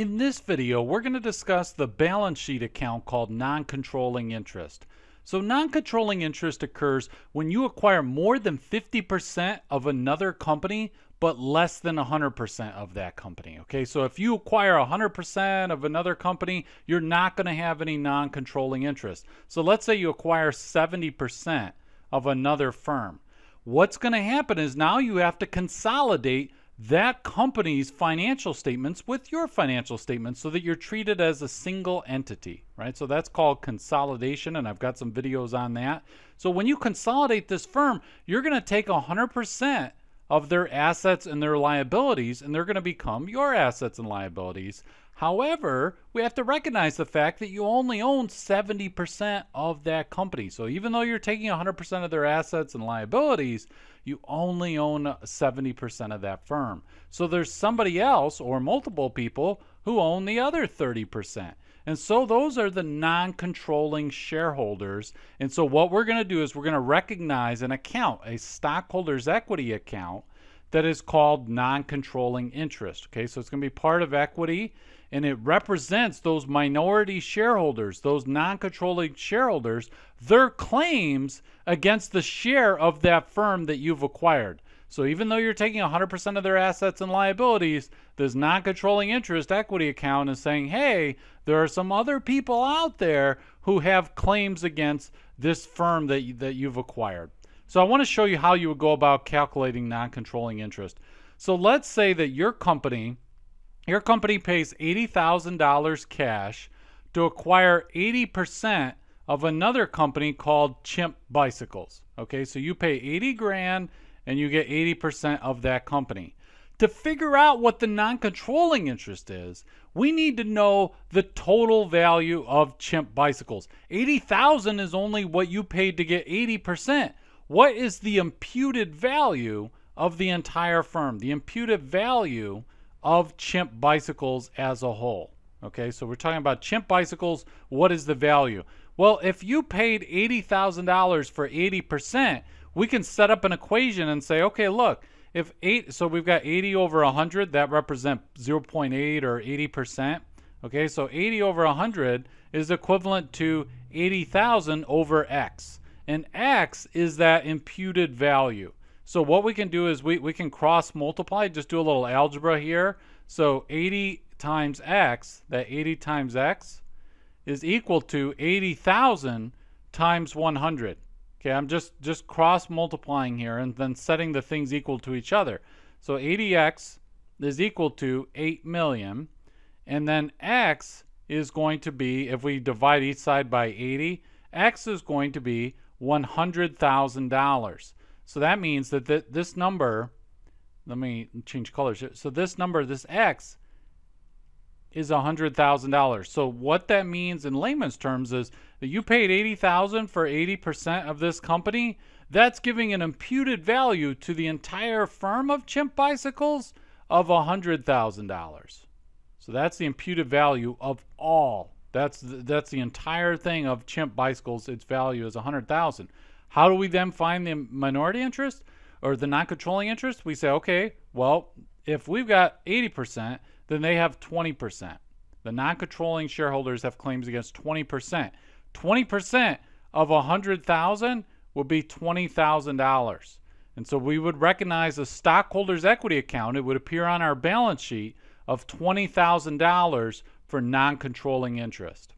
In this video, we're going to discuss the balance sheet account called non-controlling interest. So non-controlling interest occurs when you acquire more than 50% of another company but less than 100% of that company. Okay, so if you acquire 100% of another company, you're not going to have any non-controlling interest. So let's say you acquire 70% of another firm. What's going to happen is now you have to consolidate that company's financial statements with your financial statements so that you're treated as a single entity, right? So that's called consolidation, and I've got some videos on that. So when you consolidate this firm, you're going to take 100% of their assets and their liabilities, and they're going to become your assets and liabilities. However, we have to recognize the fact that you only own 70% of that company. So even though you're taking 100% of their assets and liabilities, you only own 70% of that firm. So there's somebody else or multiple people who own the other 30%. And so those are the non controlling shareholders. And so what we're going to do is we're going to recognize an account, a stockholders' equity account that is called non controlling interest. Okay, so it's going to be part of equity and it represents those minority shareholders, those non controlling shareholders, their claims against the share of that firm that you've acquired. So even though you're taking 100% of their assets and liabilities, this non controlling interest equity account is saying, hey, there are some other people out there who have claims against this firm that, that you've acquired. So I want to show you how you would go about calculating non controlling interest. So let's say that your company your company pays $80,000 cash to acquire 80% of another company called Chimp Bicycles. Okay, so you pay 80 grand and you get 80% of that company. To figure out what the non-controlling interest is, we need to know the total value of Chimp Bicycles. 80,000 is only what you paid to get 80%. What is the imputed value of the entire firm? The imputed value of chimp bicycles as a whole. Okay, so we're talking about chimp bicycles. What is the value? Well, if you paid $80,000 for 80%, we can set up an equation and say, okay, look, if eight, so we've got 80 over 100, that represents 0.8 or 80%. Okay, so 80 over 100 is equivalent to 80,000 over X. And X is that imputed value. So what we can do is we, we can cross multiply, just do a little algebra here. So 80 times x, that 80 times x, is equal to 80,000 times 100. Okay, I'm just, just cross multiplying here and then setting the things equal to each other. So 80x is equal to 8 million. And then x is going to be, if we divide each side by 80, x is going to be $100,000. So that means that th this number, let me change colors. So this number, this X, is $100,000. So what that means in layman's terms is that you paid 80,000 for 80% of this company. That's giving an imputed value to the entire firm of Chimp Bicycles of $100,000. So that's the imputed value of all. That's the, that's the entire thing of Chimp Bicycles. Its value is 100,000. How do we then find the minority interest or the non-controlling interest? We say, okay, well, if we've got 80%, then they have 20%. The non-controlling shareholders have claims against 20%. 20% of 100,000 would be $20,000. And so we would recognize a stockholders equity account. It would appear on our balance sheet of $20,000 for non-controlling interest.